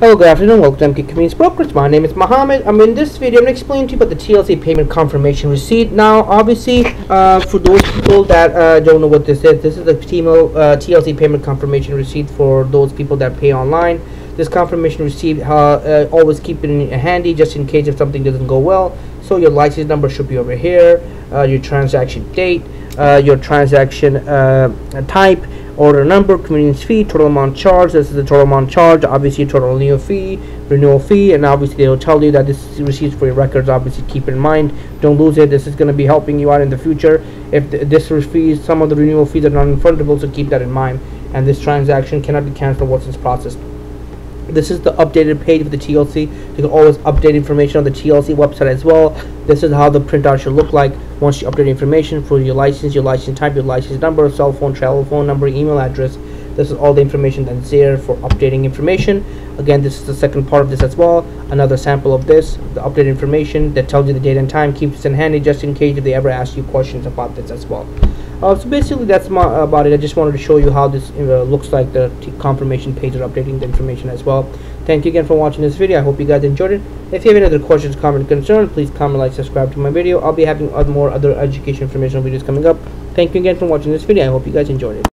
Hello, good afternoon. Welcome to MK Convenience Brokers. My name is Mohammed. I'm in this video. I'm going to explain to you about the TLC payment confirmation receipt. Now, obviously, uh, for those people that uh, don't know what this is, this is the uh, TLC payment confirmation receipt for those people that pay online. This confirmation receipt, uh, uh, always keep it handy just in case if something doesn't go well. So your license number should be over here, uh, your transaction date, your transaction type, order number, convenience fee, total amount charged. This is the total amount charged. Obviously, total renewal fee, renewal fee, and obviously they'll tell you that this is receipts for your records. Obviously, keep in mind. Don't lose it. This is going to be helping you out in the future. If th this fees, some of the renewal fees are non-refundable, so keep that in mind. And this transaction cannot be canceled once it's processed. This is the updated page of the TLC. You can always update information on the TLC website as well. This is how the printout should look like once you update information for your license, your license type, your license number, cell phone, travel phone number, email address. This is all the information that's there for updating information. Again, this is the second part of this as well. Another sample of this, the updated information that tells you the date and time. Keep this in handy just in case if they ever ask you questions about this as well. Uh, so basically that's my, about it. I just wanted to show you how this uh, looks like the confirmation page is updating the information as well. Thank you again for watching this video. I hope you guys enjoyed it. If you have any other questions, comment, concerns, please comment, like, subscribe to my video. I'll be having other more other education informational videos coming up. Thank you again for watching this video. I hope you guys enjoyed it.